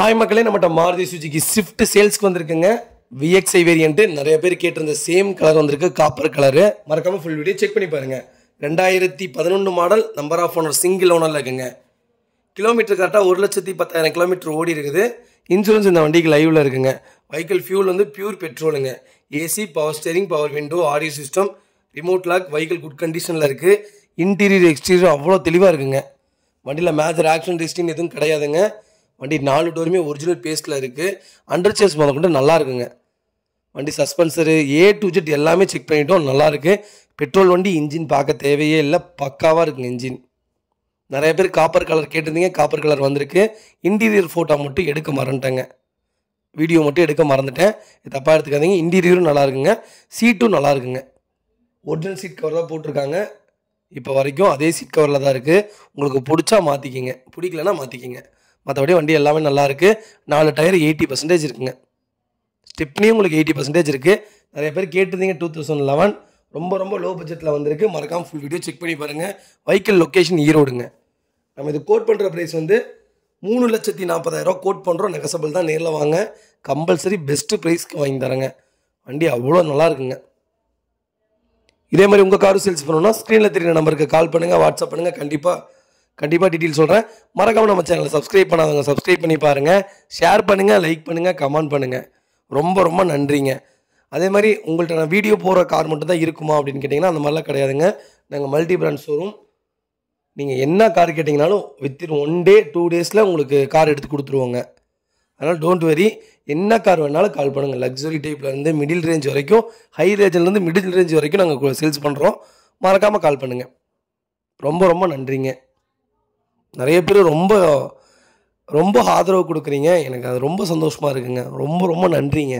Hi மக்களே நம்மகிட்ட Maruti சுஜிக்கு Swift சேல்ஸ்க்கு வந்திருக்குங்க. விஎக்ஸ்ஐ வேரியன்ட்டு நிறைய பேர் கேட்டிருந்த சேம் கலர் வந்திருக்கு காப்பர் கலரு மறக்காமல் ஃபுல் வீடியோ செக் பண்ணி பாருங்கள் ரெண்டாயிரத்தி பதினொன்று model number of owner single ஓனரில் இருக்குங்க. கிலோமீட்டர் கரெக்டாக ஒரு லட்சத்தி பத்தாயிரம் கிலோமீட்டர் ஓடி இருக்குது. இன்சூரன்ஸ் இந்த வண்டிக்கு லைவில் இருக்குங்க. வெஹிக்கிள் ஃபியூல் வந்து pure பெட்ரோலுங்க AC power steering power window audio system remote lock vehicle good கண்டிஷனில் இருக்குது இன்டீரியர் எக்ஸ்டீரியர் அவ்வளோ தெளிவாக இருக்குங்க. வண்டியில் மேஜர் ஆக்ஷன் ரெஸ்டிங் எதுவும் கிடையாதுங்க. வண்டி நாலு டோருமே ஒரிஜினல் பேஸ்டில் இருக்குது அண்டர் சேஸ் முதல் கொண்டு நல்லா இருக்குங்க. வண்டி சஸ்பென்சரு ஏ டு ஜெட் எல்லாமே செக் பண்ணிட்டோம் நல்லாயிருக்கு பெட்ரோல் வண்டி இன்ஜின் பார்க்க தேவையே இல்லை பக்காவாக இருக்குங்க இன்ஜின் நிறைய பேர் காப்பர் கலர் கேட்டிருந்தீங்க காப்பர் கலர் வந்திருக்கு. இன்டீரியர் ஃபோட்டோ மட்டும் எடுக்க மறந்துட்டேங்க. வீடியோ மட்டும் எடுக்க மறந்துட்டேன். இது தப்பாக எடுத்துக்காதீங்க. இன்டீரியரும் நல்லா இருக்குங்க. சீட்டும் நல்லா இருக்குங்க. ஒரிஜினல் சீட் கவர் தான் போட்டிருக்காங்க. இப்போ வரைக்கும் அதே சீட் கவரில் தான் இருக்குது உங்களுக்கு பிடிச்சா மாற்றிக்கிங்க பிடிக்கலன்னா மாற்றிக்கிங்க மற்றபடி வண்டி எல்லாமே நல்லாயிருக்கு நாலு டயர் எயிட்டி பர்சன்டேஜ் இருக்குங்க. ஸ்டெப்னியும் உங்களுக்கு எயிட்டி பர்சன்டேஜ் இருக்குது நிறைய பேர் கேட்டிருந்தீங்க டூ தௌசண்ட் லெவன் ரொம்ப ரொம்ப லோ பட்ஜெட்டில் வந்திருக்கு. மறக்காமல் ஃபுல் வீடியோ செக் பண்ணி பாருங்கள் வெஹிக்கிள் லொக்கேஷன் ஈரோடுங்க. நம்ம இது கோட் பண்ணுற ப்ரைஸ் வந்து மூணு லட்சத்தி நாற்பதாயிரம் கோட் பண்ணுறோம் நெகசபிள் தான். நேரில் வாங்க. கம்பல்சரி பெஸ்ட்டு ப்ரைஸ்க்கு வாங்கி தரேங்க. வண்டி அவ்வளோ நல்லா இருக்குங்க. இதே மாதிரி உங்கள் கார் சேல்ஸ் பண்ணணும்னா ஸ்க்ரீனில் தெரியுற நம்பருக்கு கால் பண்ணுங்கள் வாட்ஸ்அப் பண்ணுங்கள் கண்டிப்பாக கண்டிப்பாக டீட்டெயில் சொல்கிறேன் மறக்காமல் நம்ம சேனலை சப்ஸ்கிரைப் பண்ணாதவங்க சப்ஸ்கிரைப் பண்ணி பாருங்கள் ஷேர் பண்ணுங்கள் லைக் பண்ணுங்கள் கமெண்ட் பண்ணுங்கள் ரொம்ப ரொம்ப நன்றிங்க. அதே மாதிரி உங்கள்கிட்ட நான் வீடியோ போகிற கார் மட்டும் தான் இருக்குமா அப்படின்னு கேட்டிங்கன்னா அந்த மாதிரிலாம் கிடையாதுங்க. நாங்கள் மல்டி பிராண்ட் ஷோரூம் நீங்கள் என்ன கார் கேட்டிங்கனாலும் வித்தின் ஒன் டே டூ டேஸில் உங்களுக்கு கார் எடுத்து கொடுத்துருவோங்க. அதனால் டோன்ட் வெரி என்ன கார் வேணாலும் கால் பண்ணுங்கள் லக்ஸரி டைப்லேருந்து மிடில் ரேஞ்ச் வரைக்கும் ஹை ரேஞ்சிலேருந்து மிடில் ரேஞ்ச் வரைக்கும் நாங்கள் சேல்ஸ் பண்ணுறோம் மறக்காமல் கால் பண்ணுங்கள் ரொம்ப ரொம்ப நன்றிங்க. நிறைய பேர் ரொம்ப ரொம்ப ஆதரவு கொடுக்குறீங்க. எனக்கு அது ரொம்ப சந்தோஷமாக இருக்குங்க. ரொம்ப ரொம்ப நன்றிங்க.